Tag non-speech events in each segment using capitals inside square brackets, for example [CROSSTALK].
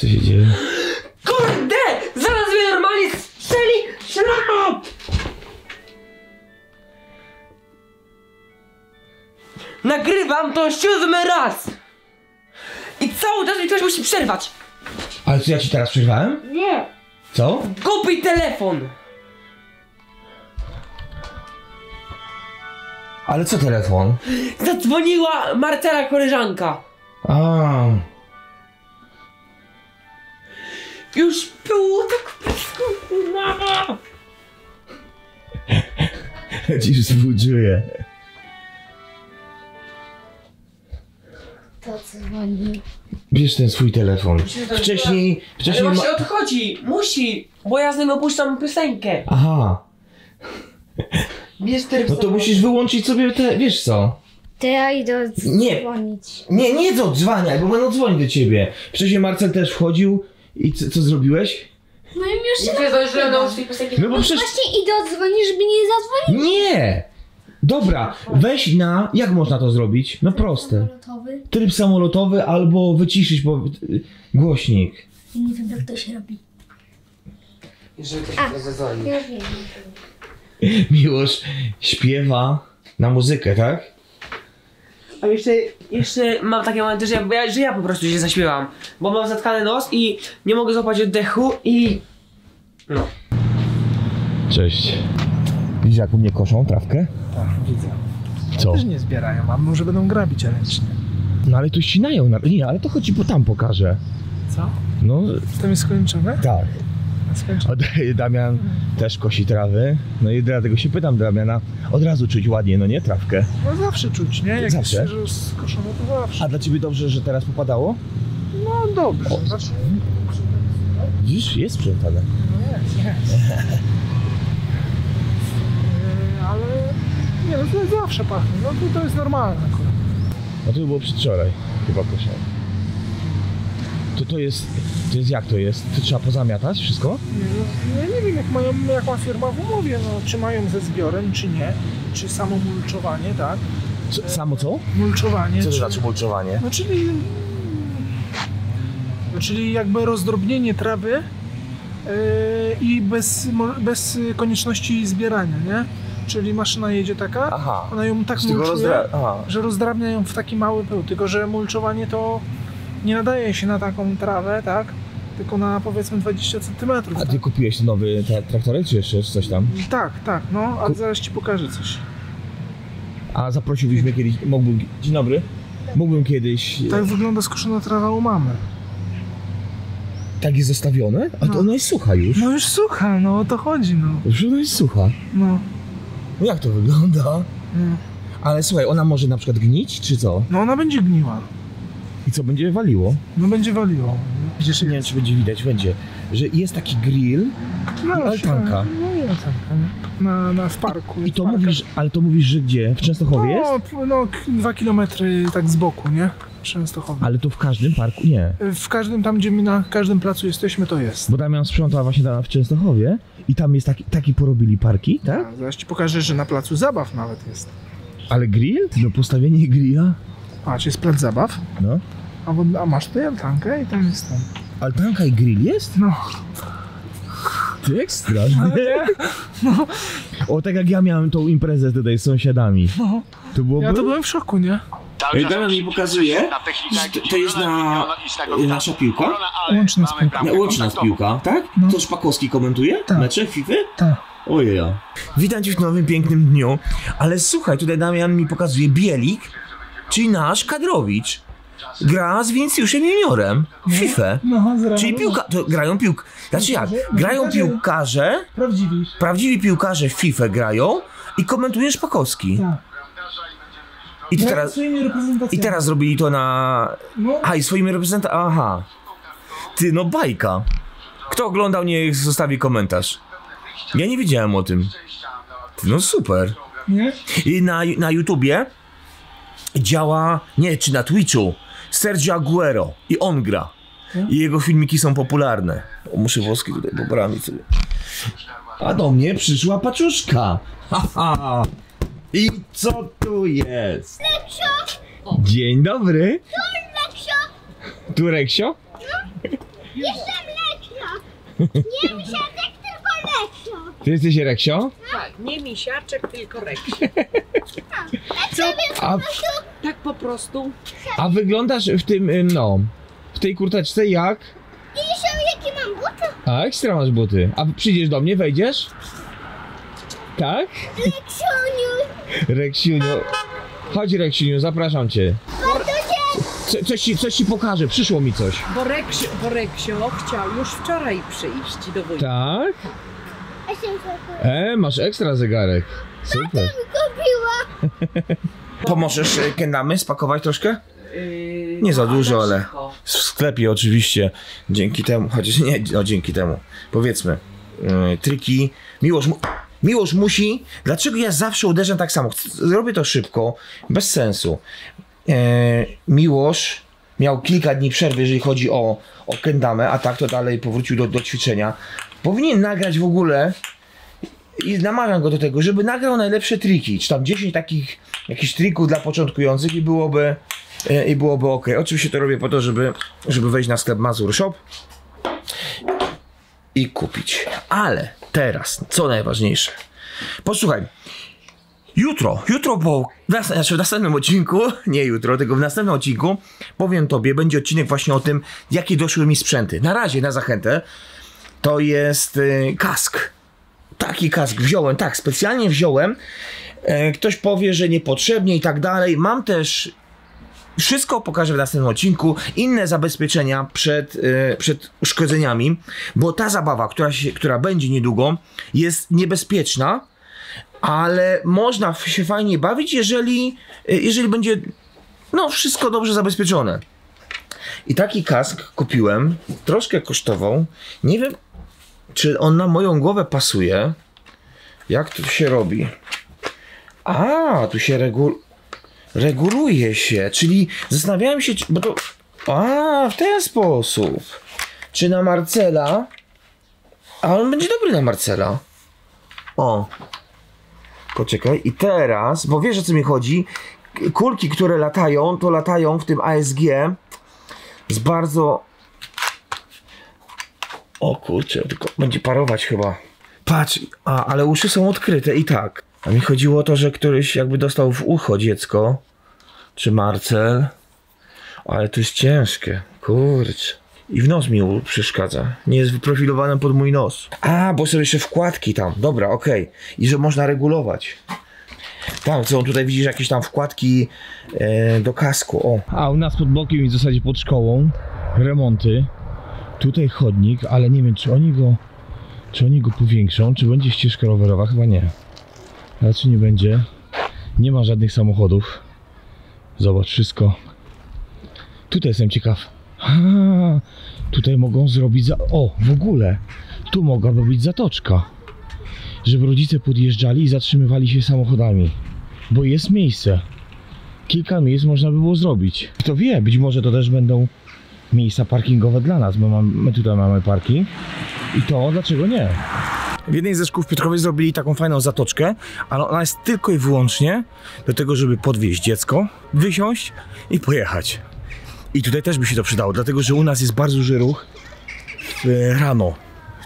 Co się dzieje? Kurde! Zaraz mnie normalnie strzeli! Szlak! Nagrywam to siódmy raz! I cały czas mi ktoś musi przerwać! Ale co ja ci teraz przerwałem? Nie! Co? Kupi telefon! Ale co telefon? Zadzwoniła Marcela koleżanka! A, Już było tak blisko! Mama! ci współczuję. To dzwoni. Bierz ten swój telefon. Wcześniej, Ale wcześniej ma... właśnie odchodzi! Musi! Bo ja z nim opuszczam piosenkę! Aha, Bierz telefon. no to musisz wyłączyć sobie te, wiesz co? To ja idę Nie. dzwonić. Nie, nie co, dzwaniaj, bo będą dzwonić do ciebie. Wcześniej Marcel też wchodził i co, co zrobiłeś? No i już się nauczyć tej piosenki. No bo przecież... Właśnie idę odzwonić, żeby nie zadzwonić. Nie! Dobra, weź na... Jak można to zrobić? No proste. Samolotowy. Tryb samolotowy albo wyciszyć po... głośnik. Ja nie wiem jak to się robi. Jeżeli teraz zadzwoni. Ja wiem. [LAUGHS] Miłosz śpiewa na muzykę, tak? A jeszcze, jeszcze mam takie momenty, że ja, że ja po prostu się zaśpiewam. Bo mam zatkany nos i nie mogę złapać oddechu i... No. Cześć. Widzisz jak u mnie koszą trawkę? Tak, widzę. Co? Też nie zbierają, a może będą grabić ręcznie. No ale tu ścinają. Na... Nie, ale to chodzi, bo tam pokażę. Co? No, To jest skończone? tak. Od, [LAUGHS] Damian też kosi trawy. No i dlatego się pytam Damiana. Od razu czuć ładnie, no nie, trawkę. No zawsze czuć, nie? Jak Zawsze. jest świeżo skoszone, to zawsze. A dla ciebie dobrze, że teraz popadało? No dobrze, znaczy... Widzisz, jest sprzątane. No jest, jest. Yy, ale... Nie no, to zawsze pachnie. No to, to jest normalne akurat. No to było przedwczoraj, chyba koszą. To to jest, to jest jak to jest? To trzeba pozamiatać wszystko? Nie, no, ja nie wiem, jak, mają, jak ma firma w umowie, no, czy mają ze zbiorem, czy nie. Czy samo mulczowanie, tak? Co, samo co? Mulczowanie. Co to czy... znaczy mulczowanie? No czyli, no, czyli jakby rozdrobnienie trawy yy, i bez, bez konieczności zbierania, nie? Czyli maszyna jedzie taka, Aha. ona ją tak mulczuje, rozdra... Aha. że rozdrabnia ją w taki mały pył, tylko że mulczowanie to nie nadaje się na taką trawę, tak? Tylko na powiedzmy 20 cm. A ty kupiłeś ten nowy tra- traktorek, czy jeszcze coś tam? Tak, tak, no, a Ku- zaraz ci pokażę coś. A zaprosiłbyś mnie kiedyś, mógłbym... Dzień dobry. Mógłbym kiedyś... Tak wygląda skoszona trawa u mamy. Tak jest zostawione? A to No. ona jest sucha już. No już sucha, no o to chodzi, no. Już ona jest sucha. No, No jak to wygląda? no. Ale słuchaj, ona może na przykład gnić, czy co? no ona będzie gniła. I co, będzie waliło? No będzie waliło. Widzisz, Nie wiem, czy będzie widać, będzie. Że jest taki grill no, i altanka. No i altanka? Na, na w parku. i to mówisz, ale to mówisz, że gdzie? W Częstochowie jest? No, p- no, dwa kilometry tak z boku, nie? Częstochowa. Ale to w każdym parku? Nie. W każdym tam, gdzie my na każdym placu jesteśmy, to jest. Bo Damian sprząta właśnie tam w Częstochowie i tam jest taki, taki porobili parki, tak? A, zaraz ci pokażę, że na placu zabaw nawet jest. Ale grill? No postawienie grilla? Patrz, jest plac zabaw, No. A, wod- a masz tutaj altankę i tam jest ten. Altanka i grill jest? No, Ty ekstra. [LAUGHS] no, O, tak jak ja miałem tą imprezę tutaj z sąsiadami. no. To było... Ja to byłem w szoku, nie? Ej, Damian mi pokazuje, że to- jest na- nasza piłka? Łączna z piłką. Nie, łączy nas piłka, tak? No. To Szpakowski komentuje Tak. mecze FIFA? Tak. Ojej. Witam Cię w nowym pięknym dniu, ale słuchaj, tutaj Damian mi pokazuje Bielik, czyli nasz kadrowicz. Gra z Wincjuszem Juniorem w FIFA. No, zrazu. Czyli piłka, to grają piłk... Znaczy jak, grają piłkarze, Prawdziwi. prawdziwi piłkarze w FIFA grają i komentuje Szpakowski. Tak. I Ja teraz, swoimi reprezentacjami. i teraz zrobili to na... No, A, i swoimi reprezentantami, aha. Ty, no bajka. Kto oglądał, niech zostawi komentarz. Ja nie wiedziałem o tym. Ty, no super. nie? I na, na YouTubie działa, nie, czy na Twitchu, Sergio Aguero i on gra. I jego filmiki są popularne. O, muszę włoski tutaj pobrać sobie. A do mnie przyszła paczuszka. Haha. I co tu jest? Dzień dobry. Tu Reksio? Jestem lekko. Nie [LAUGHS] misiaczek, tylko lekko. Ty jesteś Reksio? Tak, nie misiaczek, tylko reksi. A, Tak po prostu. a wyglądasz w tym, ym, no, w tej kurteczce jak? Widzisz, jakie mam buty? A, ekstra masz buty. A przyjdziesz do mnie, wejdziesz? Tak? Leksioniu. Reksiuniu. Chodź Reksiuniu, zapraszam cię. Co, coś, ci, coś ci pokażę, przyszło mi coś. Bo, Reksio, bo Reksio chciał już wczoraj przyjść do wujka. Tak? E, masz ekstra zegarek. Super. [LAUGHS] Pomożesz e, kendamy spakować troszkę? Yy, Nie za no, dużo, ale-. W sklepie oczywiście. Dzięki temu, chociaż nie, no dzięki temu. Powiedzmy, yy, triki. Miłosz, mu, Miłosz musi. Dlaczego ja zawsze uderzam tak samo? Chcę- Zrobię to szybko, bez sensu. E, Miłosz miał kilka dni przerwy, jeżeli chodzi o, o kendamę, a tak to dalej powrócił do, do ćwiczenia. Powinien nagrać w ogóle i namawiam go do tego, żeby nagrał najlepsze triki, czy tam 10 takich jakichś trików dla początkujących i byłoby e, i byłoby ok. Oczywiście to robię po to, żeby, żeby wejść na sklep Mazur Shop i kupić. Ale teraz, co najważniejsze. Posłuchaj. Jutro, jutro po, w znaczy w następnym odcinku, [LAUGHS] nie jutro, tylko w następnym odcinku powiem tobie, będzie odcinek właśnie o tym, jakie doszły mi sprzęty. Na razie, na zachętę, to jest y, kask. Taki kask wziąłem, tak, specjalnie wziąłem. E, ktoś powie, że niepotrzebnie i tak dalej. Mam też wszystko pokażę w następnym odcinku. Inne zabezpieczenia przed, e, przed uszkodzeniami, bo ta zabawa, która, się, która będzie niedługo, jest niebezpieczna, ale można się fajnie bawić, jeżeli, e, jeżeli będzie no, wszystko dobrze zabezpieczone. I taki kask kupiłem, troszkę kosztował. Nie wiem, czy on na moją głowę pasuje. Jak to się robi? A, tu się regu... reguluje się, czyli zastanawiałem się, bo to... A, w ten sposób. Czy na Marcela... A on będzie dobry na Marcela. O. Poczekaj, i teraz, bo wiesz o co mi chodzi, kulki, które latają, to latają w tym ASG z bardzo... O kurczę, tylko będzie parować chyba. Patrz, a, ale uszy są odkryte i tak. A mi chodziło o to, że któryś jakby dostał w ucho dziecko. Czy Marcel. Ale to jest ciężkie. Kurczę. I w nos mi przeszkadza. Nie jest wyprofilowane pod mój nos. A, bo są jeszcze wkładki tam. Dobra, okej. I że można regulować. Tak, co tutaj widzisz jakieś tam wkładki e, do kasku. O. A u nas pod blokiem i w zasadzie pod szkołą remonty. Tutaj chodnik, ale nie wiem czy oni go czy oni go powiększą, czy będzie ścieżka rowerowa? Chyba nie. Raczej nie będzie. Nie ma żadnych samochodów. Zobacz, wszystko. Tutaj jestem ciekaw. Ha, tutaj mogą zrobić za... O, w ogóle. Tu mogłaby być zatoczka. Żeby rodzice podjeżdżali i zatrzymywali się samochodami. Bo jest miejsce. Kilka miejsc można by było zrobić. Kto wie, być może to też będą miejsca parkingowe dla nas, bo my tutaj mamy parking. I to dlaczego nie? W jednej ze szkół w Piotrowie zrobili taką fajną zatoczkę, ale ona jest tylko i wyłącznie do tego, żeby podwieźć dziecko, wysiąść i pojechać. I tutaj też by się to przydało, dlatego że u nas jest bardzo duży ruch e, rano.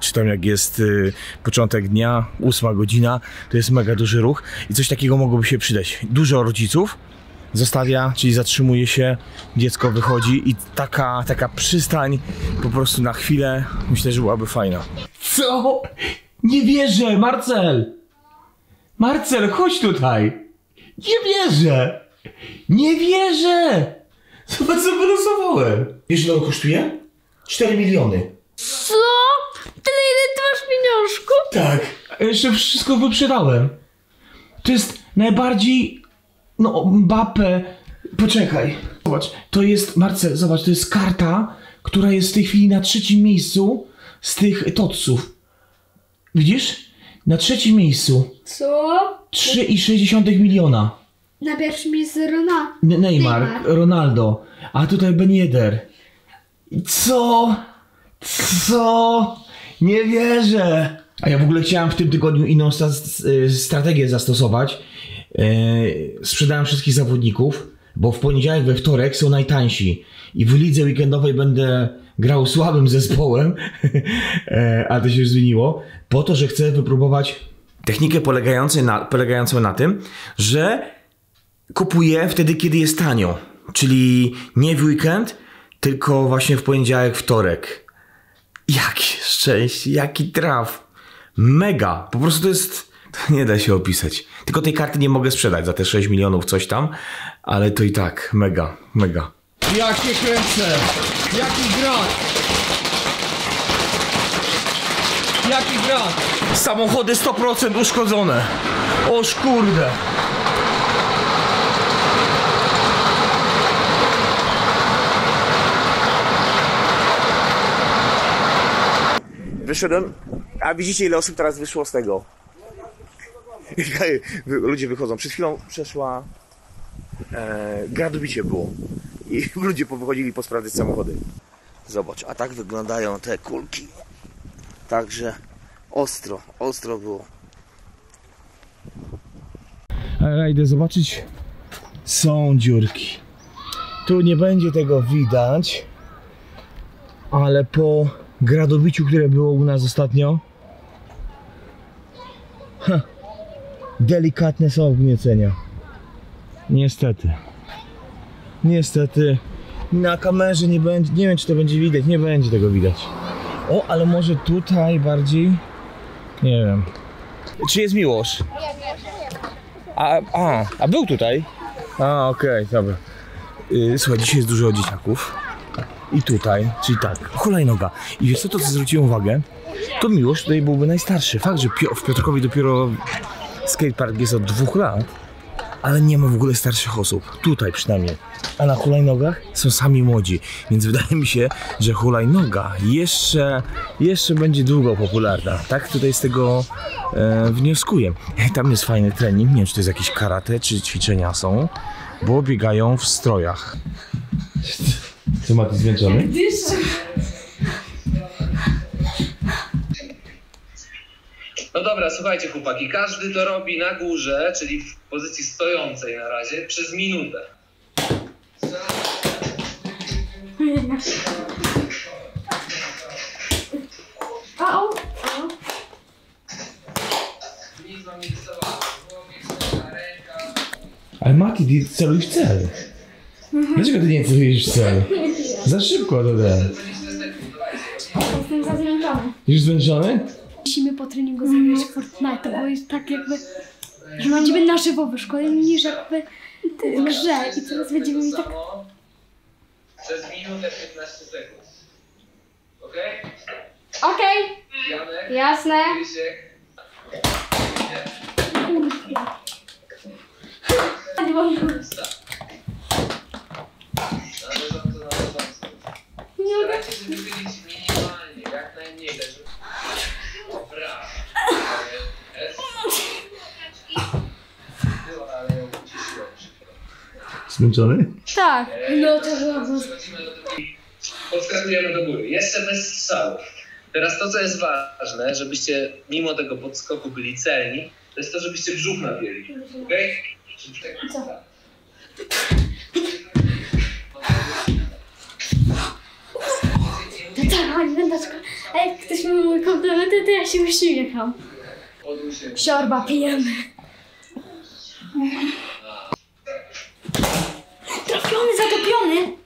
Czy tam jak jest e, początek dnia, ósma godzina, to jest mega duży ruch i coś takiego mogłoby się przydać. Dużo rodziców zostawia, czyli zatrzymuje się, dziecko wychodzi i taka, taka przystań po prostu na chwilę myślę, że byłaby fajna. Co? Nie wierzę, Marcel! Marcel, chodź tutaj! Nie wierzę! Nie wierzę! Zobacz, co wylosowałem. Wiesz, ile on kosztuje? 4 miliony. Co? Tyle ile ty masz pieniążku? Tak. A Jeszcze wszystko wyprzedałem. To jest najbardziej. No, Mbappe. Poczekaj. Zobacz, to jest. Marcel, zobacz, to jest karta, która jest w tej chwili na trzecim miejscu z tych totsów. Widzisz? Na trzecim miejscu. Co? 3,6 miliona. Na pierwszym jest Rona. N- Neymar, Neymar. Ronaldo, a tutaj Ben Yedder. Co? Co? Nie wierzę. A ja w ogóle chciałem w tym tygodniu inną y, strategię zastosować. Yy, sprzedałem wszystkich zawodników. bo w poniedziałek, we wtorek są najtańsi. I w lidze weekendowej będę grał słabym [LAUGHS] zespołem, e, ale to się już zmieniło, po to, że chcę wypróbować technikę polegającą na, polegającą na tym, że kupuję wtedy, kiedy jest tanio. Czyli nie w weekend, tylko właśnie w poniedziałek, wtorek. Jakie szczęście, jaki traf. Mega. Po prostu to jest. To nie da się opisać. Tylko tej karty nie mogę sprzedać za te 6 milionów, coś tam, ale to i tak mega, mega. Jakie kręcę! Jaki grat! Jaki grat! Samochody 100% uszkodzone. Oż kurde. Wyszedłem, a widzicie ile osób teraz wyszło z tego. Ludzie wychodzą. Przed chwilą przeszła e, było. I [LAUGHS] ludzie powychodzili posprawdzać samochody. Zobacz, a tak wyglądają te kulki. Także ostro, ostro było. Ja idę zobaczyć. Są dziurki. Tu nie będzie tego widać, ale po gradobiciu, które było u nas ostatnio, ha, delikatne są wgniecenia. Niestety. Niestety. Na kamerze nie będzie, nie wiem czy to będzie widać, nie będzie tego widać. O, ale może tutaj bardziej? Nie wiem. Czy jest Miłosz? A, a, a był tutaj? A, okej, dobra. Yy, słuchaj, dzisiaj jest dużo dzieciaków. I tutaj, czyli tak, hulajnoga. I wiesz co, to co zwróciłem uwagę? To Miłosz tutaj byłby najstarszy. Fakt, że w Piotrkowie dopiero skatepark jest od dwóch lat, ale nie ma w ogóle starszych osób. Tutaj przynajmniej. A na hulajnogach są sami młodzi, więc wydaje mi się, że hulajnoga jeszcze, jeszcze będzie długo popularna. Tak tutaj z tego e, wnioskuję. Tam jest fajny trening, nie wiem czy to jest jakieś karate, czy ćwiczenia są, bo biegają w strojach. Co ma ty zmęczony? No dobra, słuchajcie chłopaki, każdy to robi na górze, czyli w pozycji stojącej na razie, przez minutę. Au. Ręka. Ale Mati, ty celujesz w cel. Dlaczego ty nie celujesz w cel? Za szybko to da. Jestem zazmęczony. Już zmęczony? Musimy po treningu zagrać w Fortnite, bo jest tak jakby, że będziemy na żywo w szkole niż jakby w grze i teraz będziemy mieć tak... Przez minutę 15 sekund. Okej? Okej, jasne. Krzysiek, Nie mogę. Starajcie się wychylić minimalnie, jak najmniej też. Brawo. Jest. Było, ale ją uciszyłem szybko. Zmęczony? Tak. No to drugiej. Podskakujemy do góry. Jeszcze bez strzałów. Teraz to, co jest ważne, żebyście mimo tego podskoku byli celni, to jest to, żebyście brzuch napięli. Okej? Tak- Co? No tak, Ani wędaczka. A jak ktoś mi mówi komplementy, to ja się uśmiecham. Siorba, pijemy. Trafiony, zatopiony.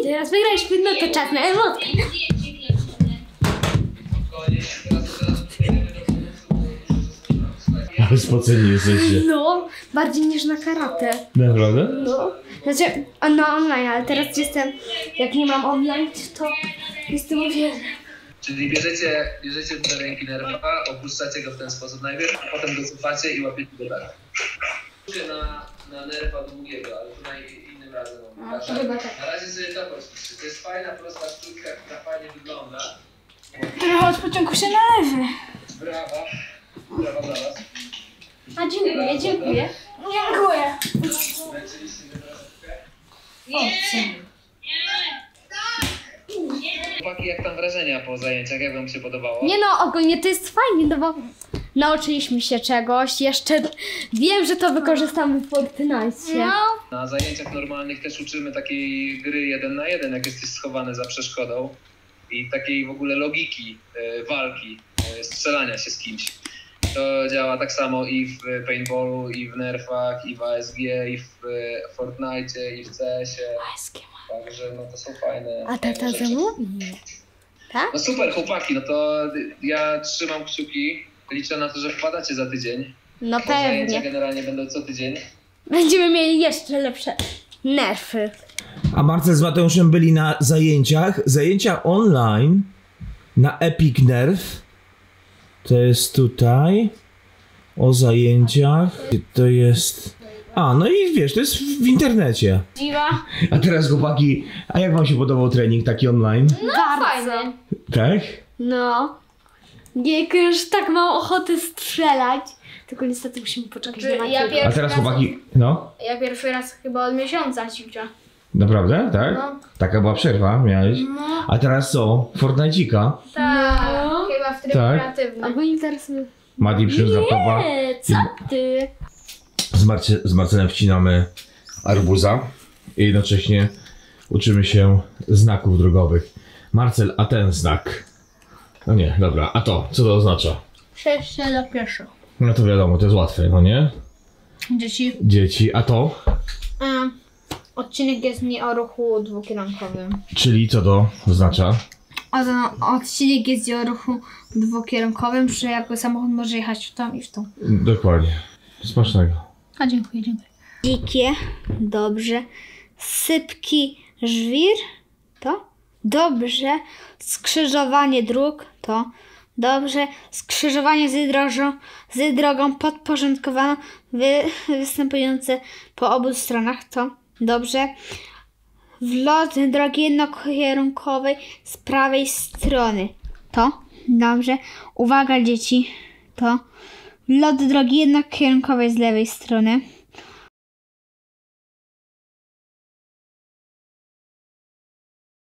I teraz wygraliśmy, no to czas na emotkę. Do Ale spoceni jesteście. No, bardziej niż na karate. Naprawdę? No. Znaczy, na online, ale teraz jestem, jak nie mam online, to jestem wiele. Czyli bierzecie, bierzecie do ręki nerwa, opuszczacie go w ten sposób najpierw, a potem go cofacie i łapiecie go tak. Na, na nerwa długiego, ale to na innym razem. A, to chyba tak. Na razie sobie to poćwiczcie. To jest fajna, prosta sztuka, która fajnie wygląda. Trochę odpoczynku się należy. Brawa. Brawa dla was. A dziękuję, dziękuję. Dziękuję. Leczyliście mnie troszeczkę. Chłopaki, jak tam wrażenia po zajęciach? Jak wam się podobało? Nie no, ogólnie to jest fajnie, no bo nauczyliśmy się czegoś. Jeszcze wiem, że to wykorzystamy w Fortnite. No, Na zajęciach normalnych też uczymy takiej gry jeden na jeden, jak jesteś schowany za przeszkodą i takiej w ogóle logiki e, walki, e, strzelania się z kimś. To działa tak samo i w paintballu, i w nerfach, i w ASG, i w e, Fortnite, i w CS-ie. Także no to są fajne. A tata zamówi. No super, chłopaki, no to ja trzymam kciuki. Liczę na to, że wpadacie za tydzień. No Bo zajęcia pewnie. generalnie będą co tydzień. Będziemy mieli jeszcze lepsze nerfy. A Marcel z Mateuszem byli na zajęciach. Zajęcia online na Epic Nerf. To jest tutaj. O zajęciach. To jest. A, no i wiesz, to jest w internecie. dziwa. A teraz chłopaki, a jak wam się podobał trening taki online? Bardzo. Tak? No. Jak już tak mam ochotę strzelać. Tylko niestety musimy poczekać Znaczy, na ja Maciego. A teraz chłopaki, no? Ja pierwszy raz chyba od miesiąca ćwiczę. Naprawdę? Tak? No. Taka była przerwa, miałeś? A teraz co? Fortnite'ika? Tak, No. chyba w trybie Tak. kreatywnym. Teraz my... Mati przyniósł laptopa. Nie, co ty? Z, Marce, z Marcelem wcinamy arbuza i jednocześnie uczymy się znaków drogowych. Marcel, a ten znak? No nie, dobra, a to, co to oznacza? Przejście do pieszo. No to wiadomo, to jest łatwe, no nie? Dzieci. Dzieci, a to? A, odcinek jest nie o ruchu dwukierunkowym. Czyli co to oznacza? A ten odcinek jest o ruchu dwukierunkowym, że jakby samochód może jechać w tam i w tą. Dokładnie. Smacznego. A dziękuję, dziękuję. Dzikie, dobrze. Sypki, żwir, to? Dobrze. Skrzyżowanie dróg, to? Dobrze. Skrzyżowanie z, drożą, z drogą podporządkowaną, wy, występujące po obu stronach, to? Dobrze. Wlot drogi jednokierunkowej z prawej strony, to? Dobrze. Uwaga dzieci, to? Wlot drogi jednokierunkowej z lewej strony.